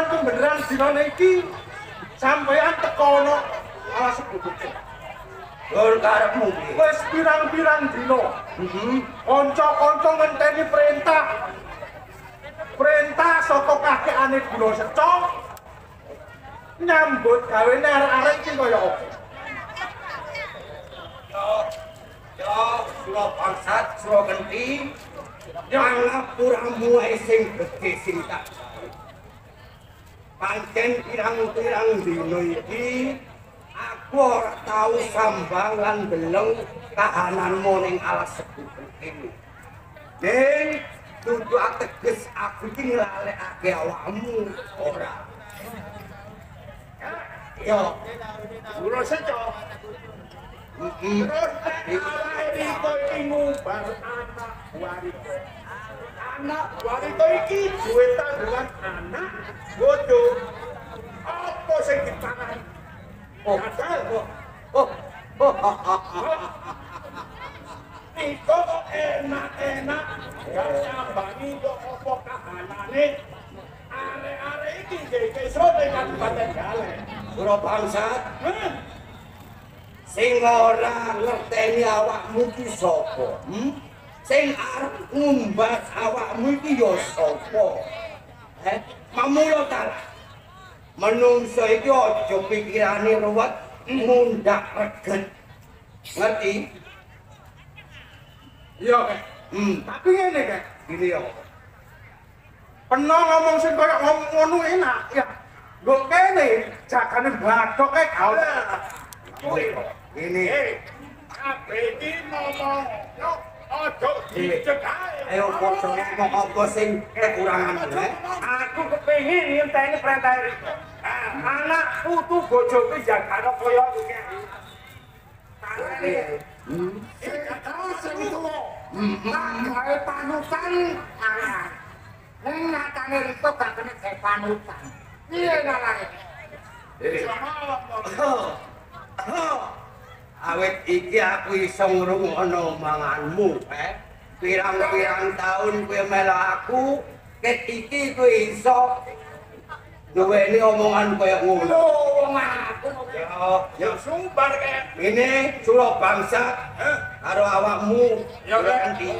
omongan kebenaran dina iki sampean tekono alas sebutke. Lur karepmu piye? Wis pirang-pirang dina. Heeh. Kanca-kanca ngenteni perintah. Perintah saka kakekane Gula Seco nyambut gawene arek-arek iki kaya apa? Yo, yo, sura pangsat, sura genti. Pangapuramu ae sing gedhe sing tak. Pancen pirang-pirang dina iki aku ora tau sambang lan deleng kahananmu ning alas sebut ini. Ning dudu ateges aku iki nglalekake awakmu ora. Yo, Gula Seco terus arek iki iki ngubar anak warito. Anak warito iki duwe tanggungan anak bodo. Apa sing dipangan? Oh, Gagal kok. oh, oh, Iko kok enak-enak gak sambangi kok apa kahanane arek-arek iki gege sore kabupaten Gale. Sura bangsat, sing ora ngerteni awakmu ki sapa? Hmm? Sing arep ngumbat awakmu iki ya sapa? Eh, mamulo ta. Menungso iki aja pikirane ruwet, mundak reget. Ngerti? Iya. Hmm, Tapi ngene, Kek. gini ya. Peno ngomong sing kaya ngomong ngono enak, ya. Nggo kene jagane bathok kae gawe. Kuwi. Ini. Eh, kabeh iki ngomong yo aja dicegae. Ayo padha ngomong apa sing kekurangan eh? Aku kepengin ngenteni perintah iki. Ah, Anak putu bojoku jagane kaya iki. Tarane. Hmm. Eh, terus sing tuwa. Gawe panutan anak. Ning natane riko gak kena gawe panutan. Ngalane? Eh. Awet iki aku iso ngrungokno omonganmu, eh. Pirang-pirang taun kowe melu aku, ket iki kowe iso duweni omongan kaya ngono. Wong aku Ya, ya sumbar kayak ini sura bangsa karo awakmu Ya, nanti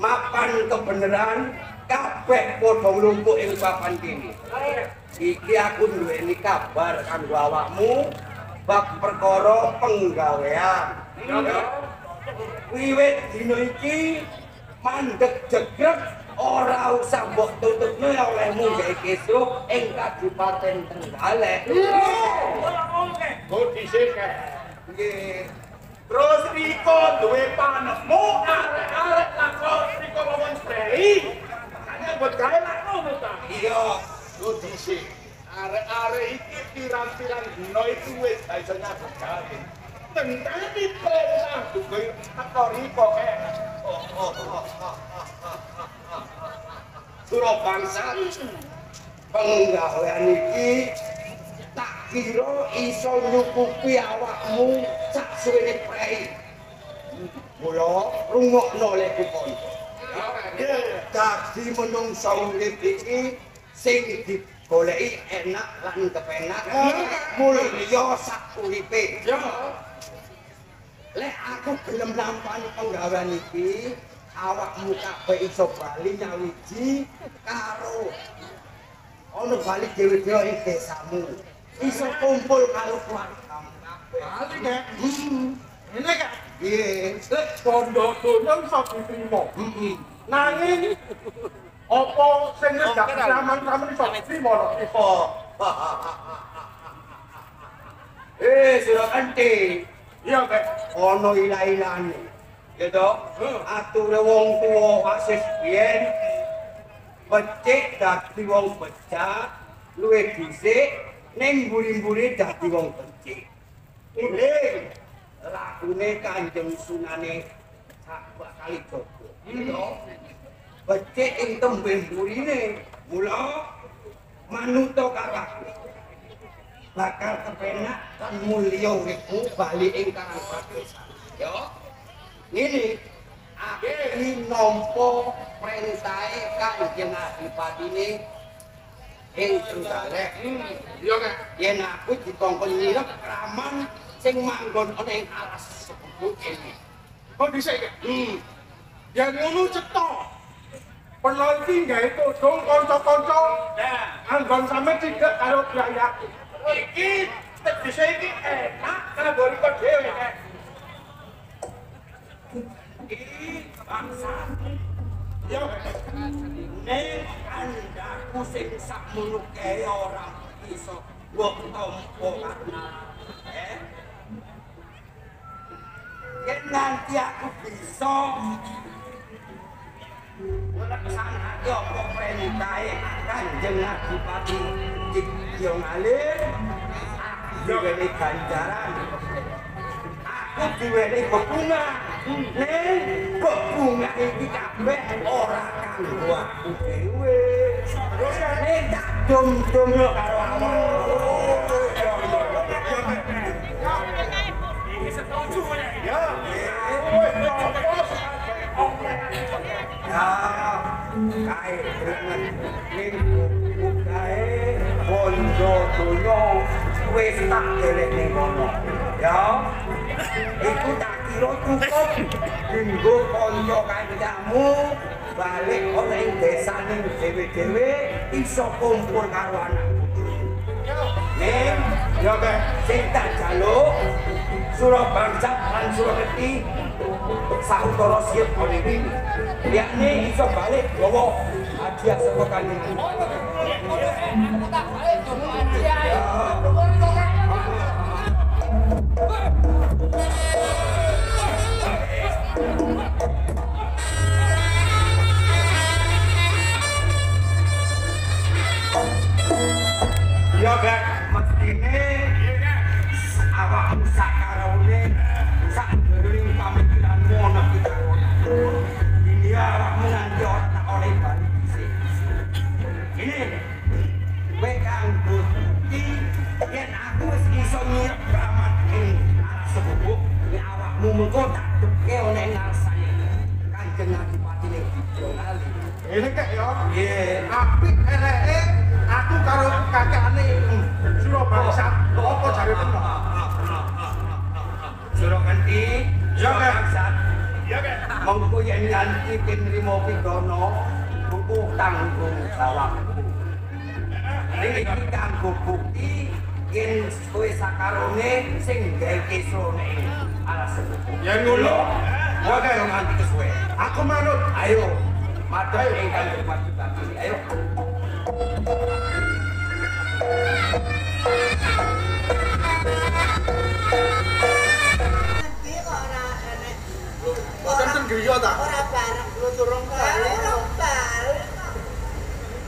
mapan kebenaran kabeh padha nglumpuk ing papan kene. Iki aku duweni kabar kanggo awakmu bab perkara penggawean. Wiwit dina iki mandeg jegrek ora usah mbok tutupno ya olehmu gawe kesuk ing Kabupaten Trenggalek. Nggih. Terus Riko duwe panemu arek-arek lakon Riko ngomong sprei. Makanya buat gawe lah ta. Iya. Lu dhisik. Arek-arek iki pirang-pirang dina itu gak iso nyabut gawe. Tenteni perintah duwe apa Riko oh. Sura bangsa penggawean iki tak kira iso nyukupi awakmu sak suwene prei. Mula rungokno leku kanca. Dadi menungsa urip iki sing digoleki enak lan kepenak mulya sak uripe. Ya. Lek aku gelem nampani penggawean iki, awakmu kabeh iso bali nyawiji karo ana bali dhewe-dhewe ing desamu. Iso kumpul karo keluargamu kabeh. Bali kae. Hmm. Ini kae. Piye? Lek bondo donya iso diterima. Heeh. Nanging apa sing ngedak raman-raman iso diterima lho. Apa? Eh, Surakanti, Iya kae. ana ilah-ilane. Ya toh? Ature wong tuwa wasis biyen becik dadi wong becak, luwih dhisik ning mburi-mburi dadi wong becik. Ini lagune Kanjeng Sunane Sabak Kalijogo. Iya. Becik ing tembe mburine. Mula manuto kakakku. bakal kepenak kan mulya uripmu bali ing karang padesan. Yo. Ini iki nampa perintahe Kanjeng Adipatine ing Trenggalek. Iya, Kak. Yen aku dikongkon nyirep kraman sing manggon ana ing alas sepupu kene. Kok dhisik, Kak? Hmm. Ya ngono cetok. Pernah iki gawe todong kanca-kanca. Nah, anggon sampe tidak karo biayaku. Iki tegese iki enak karo kok dhewe. Iki bangsa Iya, ning andaku sing sakmono kae ora iso mbok tampa karena eh yen nanti aku bisa Melaksanakan apa perintah kanjeng Adipati Dikyo Ngalir diweni ganjaran Aku diweni bebunga Nih, bebunga ini kabeh ora kanggo aku dewe Terus nih tak dum-dum yo karo awak kae keringet ning buku kae bondo donya wis tak delek ning kono. Ya. Iku tak kira cukup dinggo kanca kancamu balik ana ing desane dhewe-dhewe iso kumpul karo anak Ning, Ya, sing tak jaluk Surabangsa lan Suraweti sautara siap oleh ini yakni iso balik gawa hadiah saka kanjeng Ya kowe kang bukti yen aku wis iso nyirep kramat ing alas sepupu, nek awakmu mengko tak depke ana ing ngarsane. Kanjeng Adipati ning Dijonali. Ini Kak ya. Nggih. Apik eleke aku karo kakekane Surabaya. Apa jare tenan? Suruh nganti, Ya, Kak. bangsat. Iya, Kak. Mengko yen nganti pinrimo pidana, buku tanggung jawabku. Ning iki kanggo bukti yen kowe sakarone sing gawe kesone alas sepupu. Ya ngono. Kak. Oke, nganti kesuwe. Aku manut. Ayo, madhep ing kanjeng Pati Ayo. Ora bareng lu turun balik. Ora balik.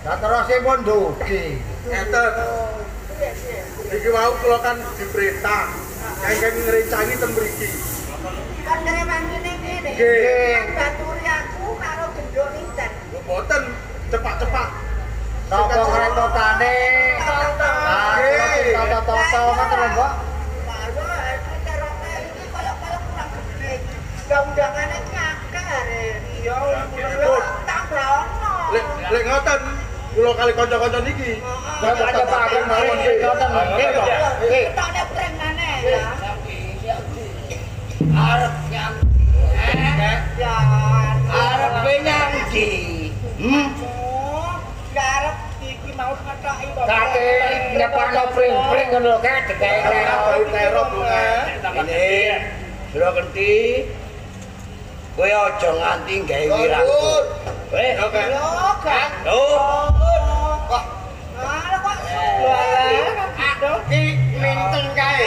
Dugi. Ngeten. Iya, iya. Iki wau kula kan diperintah. Kengken ngrencangi ten mriki. Kan kene mangkene kene. Nggih. Kan baturi aku karo gendok ninten. Lho boten cepak-cepak. Napa keretotane? Ah, Nggih. toto-toto ngoten lho, Mbok. Baru aku karo iki kaya-kaya kurang gede. Ya undangane nyakar. Iya, Pun. tak. Lek lek ngoten kula kali kanca-kanca niki. Pak mawon nggih ngoten. Nggih, Mbok. Nggih. Tak ada prank maneh ya. Arep nyang Ya. arep nyangki. Hmm. Garap iki mau ngetoki kok. Kate nyepakno pring-pring ngono lho, Kak, digawe Bayu kero bunga. Ini Sura Kenti Kowe aja nganti gawe wiranku. Weh, Oke. Kan. Loh, Kok. Malah kok Aduh. Ki minten kae.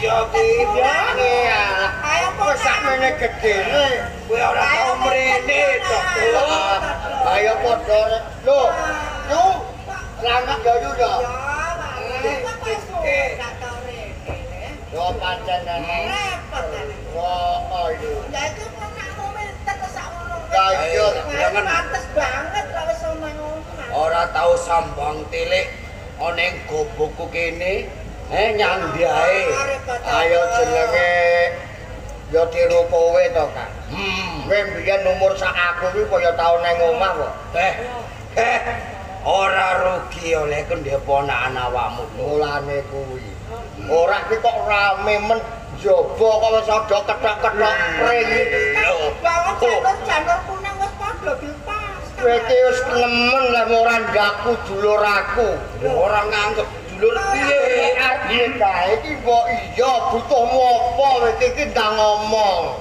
iya ki biane ya. Ayo sakmene gedene. Kowe ora tau mrene to. Ayo padha lho. Yu. Selamat yo yu yo. Yo pancen Wah, ayo. Ya iya, jangan pantes banget kalau sama ngomong. Ora tau sambang tilik ana ing gobokku kene. Eh nyandi ae. Ayo jenenge yo tiru kowe to, Kak. Hmm. Kowe mbiyen umur sak aku kuwi kaya tau nang omah kok. Eh, eh, ora rugi oleh kendhe ponakan awakmu. mulane kuwi. Ora iki kok rame men jaba kok wis ada kethok-kethok pring. Lho, Bawang janur-janur kuning wis padha dipas. kowe iki wis nemen lah ora ndaku dulur aku. Ora nganggep dulur piye? Arep kae iki mbok iya butuhmu apa kowe iki ndang ngomong.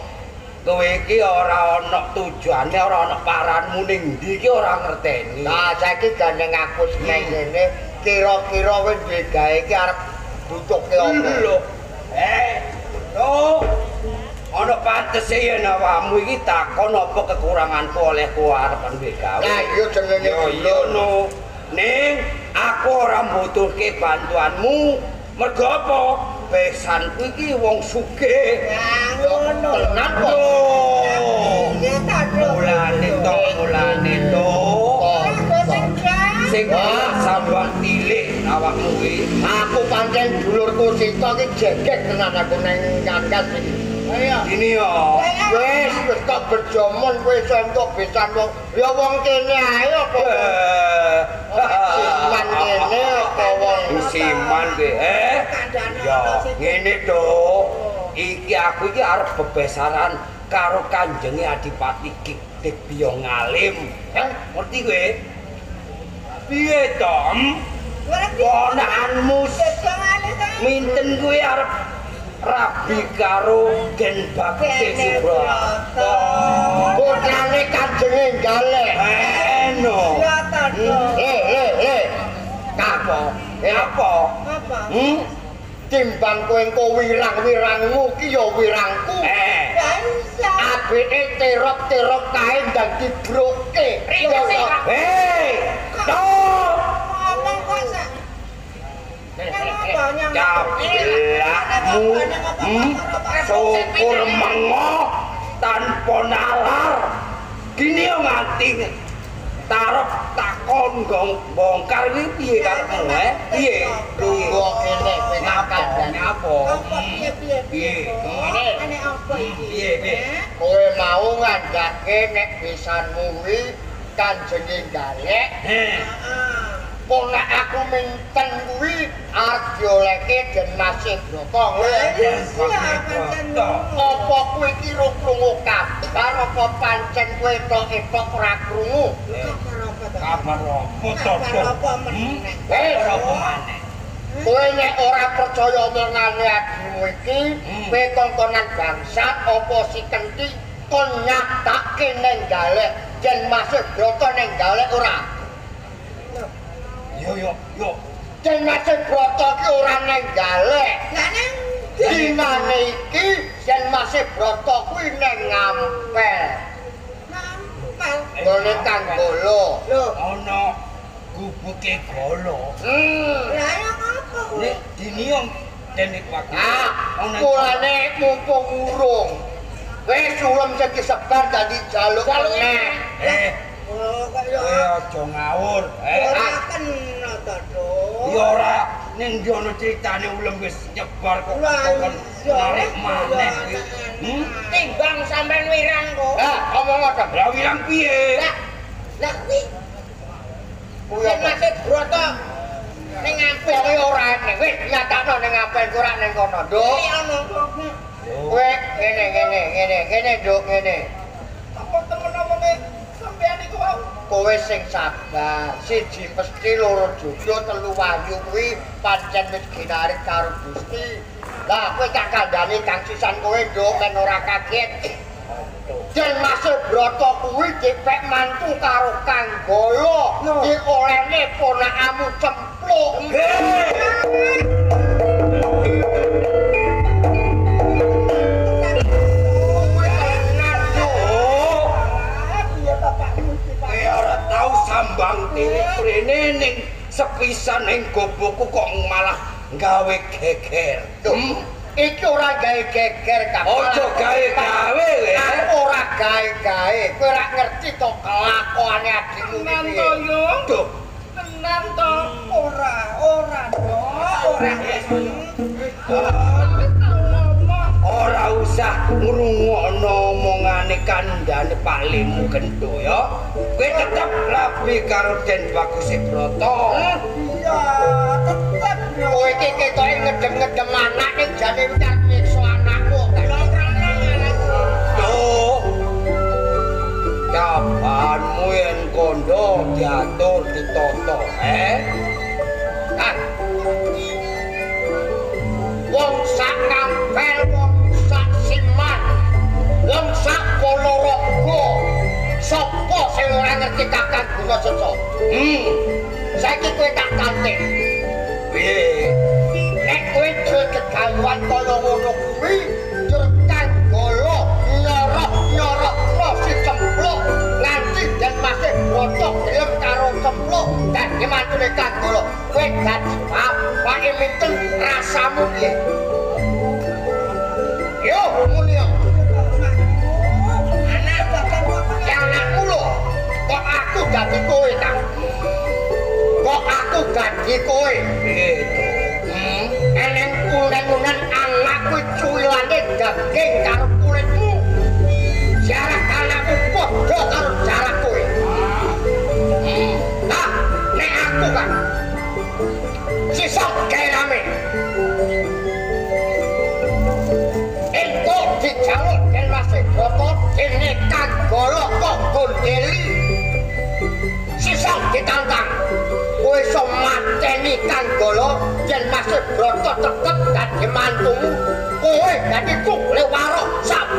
Kowe iki ora ana tujuane, ora ana paranmu ning ndi iki ora ngerteni. Nah, saiki gandeng aku seneng ngene, kira-kira kowe duwe gawe iki arep butuhke apa? lho. Eh, to. Ana pantese yen awakmu iki takon apa kekuranganku oleh ku arep duwe gawe. Nah, iya jenenge Yo iya no. Ning aku ora mbutuhke bantuanmu. Mergo apa? Besanku iki wong sugih. ngono. Tenan kok. Yo. Iya ta, Dok. Mulane to, mulane to. Sing? Sing sambang tilik awakmu kuwi. Aku pancen dulurku Sita iki jegek tenan aku nang kangas iki. Ini yo. Wis wis tak berjomon kowe iso entuk besan wong. Ya wong kene ae apa wong siman kene apa wong Musiman kuwi, eh? Ya, ngene to. Iki aku iki arep bebesaran karo kanjenge Adipati Kiktik Biyong Ngalim. Eh, ngerti kowe? Piye to? Ponakanmu Jengale ta. minten kuwi arep rabi karo Gen Bakti Subrata. putrane kanjenge gale. Eno. Le le le. Kapo? Eh apa? Apa? Hmm? Timbang kowe engko wirang-wirangmu ki ya wirangku. Eh. Ya isa. Abeke terop-terop kae ndang dibroke. Hei, stop! Ngomong kok. Cablakmu, hmm? syukur mengo tanpa nalar. Gini yo nganti tarep takon gong bongkar iki piye karepmu eh? Piye? Tunggu kene kowe Ngapa? ngapa? Apa? Piye? Ngene. Iki? Piye, piye? Kowe mau ngandake nek bisanmu kuwi kanjenge galek Heh. Ponak aku minten kuwi arep diolehke den Masih Brata. Ya iya pancen ngono. Apa kowe iki krungu kabar apa pancen kowe tok-tok ora krungu? Kabar apa ta? Kabar apa to? Kabar apa meneh? Eh, Apa maneh? Kowe nek ora percaya omongane adimu iki, Hmm. kowe kongkonan bangsat apa si kenti kon nyatake ning galek yen Masih Brata ning galek ora. Yo yo yo. Yen Masih Brata ki ora ning galek. Lah nang Dinane iki yen Masih Brata kuwi ning ngampel. nampal. Gone kang golo. Lho, Ana gubuke golo. Hmm. lah ya ngapa kuwi? Nek dini om denek waktu. Ah, mulane mumpung urung. Kowe sulem sing disebar dadi jaluk meneh. Eh, kowe aja ngawur. Eh, ora ah, kena ta, Dok. ya ora ning jono critane ulem wis nyebar kok narik maneh. Hmm? Timbang sampean wirang kok. Ah, ngomong ngoten. Lah wirang piye? Lah, lah kuwi Kuwi apa? masih broto ning ngampil Kowe ora wis nyatakno ning apel ora ning kono, Nduk. Iki ana kok. Kowe ngene ngene ngene ngene, Nduk, ngene. Apa temen Kowe sing sabar, siji mesti loro jojo telu wahyu kuwi pancen wis ginarit karo Gusti. Lah kowe tak kandhani kang sisan kowe, Nduk, men ora kaget. Jen masuk broto kuwi dipek mantu karo Kang Golo. Loh. Di olehne ponakamu cempluk. Sambang tilik rene ning sepisan ning goboku kok malah gawe geger. Hmm? Iki ora gawe geger Kang. Ojo gawe-gawe, le. Aku ora gawe-gawe. Kowe ora ngerti to kelakuane adikmu Tenan iki. to, yo. Duh, Tenan to. Ora, ora, Dok. Ora. ora usah ngrungokno omongan ngrasani kandhane Pak Limu Gento ya. Kowe tetep rabi karo Den Bagus Broto. Iya, tetep yo. Kowe iki ketoke ngedem-ngedem anak ning jane witar nyiksa anakmu. Anakmu. Duh. Kapanmu yen kondo diatur ditoto, Hmm, Saiki kowe tak piye? Nek kowe duwe kegaluan kaya ngono kuwi, jurkan golo nyorok nyorok lo si cempluk nganti dan masih botok gelem karo cempluk dan nyemantune kang golo. Kowe dadi bapak minten rasamu piye? Yo, muni yo. Anak bapak ya anakmu lho. Kok aku dadi kowe aku dadi kowe? Piye? Hmm, eneng ulen-ulen anak kuwi cuwilane daging karo kulitmu. Jarak anakmu padha karo jarak kowe. Hmm, nah, nek aku kan sisa gairame. Entuk dijaluk den masih foto dene kagolo kok gondeli. Sisa ditantang. Kowe iso mateni Kanggala yen masih broto tetep dadi mantumu. Kowe dadi tukle warok sak